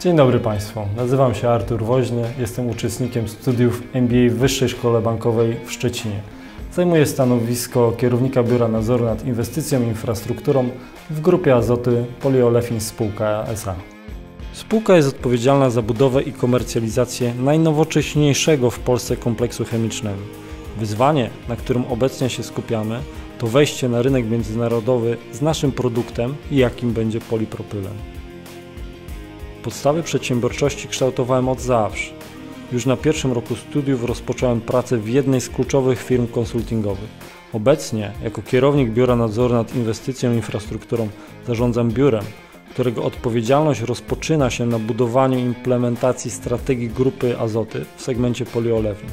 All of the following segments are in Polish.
Dzień dobry Państwu, nazywam się Artur Woźny, jestem uczestnikiem studiów MBA w Wyższej Szkole Bankowej w Szczecinie. Zajmuję stanowisko kierownika Biura Nadzoru nad Inwestycją i Infrastrukturą w grupie Azoty Poliolefins Spółka S.A. Spółka jest odpowiedzialna za budowę i komercjalizację najnowocześniejszego w Polsce kompleksu chemicznego. Wyzwanie, na którym obecnie się skupiamy, to wejście na rynek międzynarodowy z naszym produktem i jakim będzie polipropylen. Podstawy przedsiębiorczości kształtowałem od zawsze. Już na pierwszym roku studiów rozpocząłem pracę w jednej z kluczowych firm konsultingowych. Obecnie, jako kierownik Biura Nadzoru nad Inwestycją i Infrastrukturą, zarządzam biurem, którego odpowiedzialność rozpoczyna się na budowaniu implementacji strategii grupy Azoty w segmencie poliolewin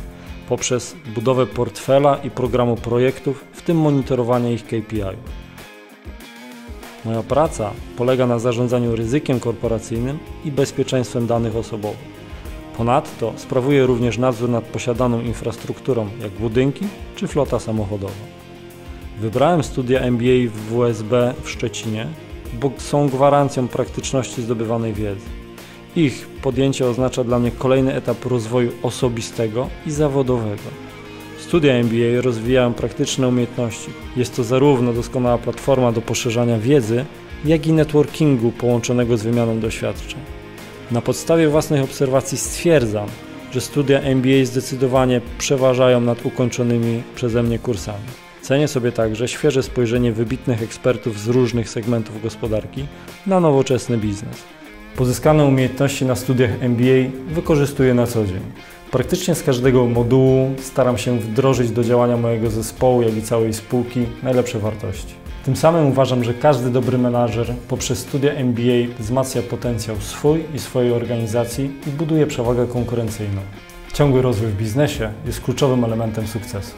poprzez budowę portfela i programu projektów, w tym monitorowanie ich KPI. Moja praca polega na zarządzaniu ryzykiem korporacyjnym i bezpieczeństwem danych osobowych. Ponadto sprawuję również nadzór nad posiadaną infrastrukturą, jak budynki czy flota samochodowa. Wybrałem studia MBA w WSB w Szczecinie, bo są gwarancją praktyczności zdobywanej wiedzy. Ich podjęcie oznacza dla mnie kolejny etap rozwoju osobistego i zawodowego. Studia MBA rozwijają praktyczne umiejętności. Jest to zarówno doskonała platforma do poszerzania wiedzy, jak i networkingu połączonego z wymianą doświadczeń. Na podstawie własnych obserwacji stwierdzam, że studia MBA zdecydowanie przeważają nad ukończonymi przeze mnie kursami. Cenię sobie także świeże spojrzenie wybitnych ekspertów z różnych segmentów gospodarki na nowoczesny biznes. Pozyskane umiejętności na studiach MBA wykorzystuję na co dzień. Praktycznie z każdego modułu staram się wdrożyć do działania mojego zespołu, jak i całej spółki najlepsze wartości. Tym samym uważam, że każdy dobry menadżer poprzez studia MBA wzmacnia potencjał swój i swojej organizacji i buduje przewagę konkurencyjną. Ciągły rozwój w biznesie jest kluczowym elementem sukcesu.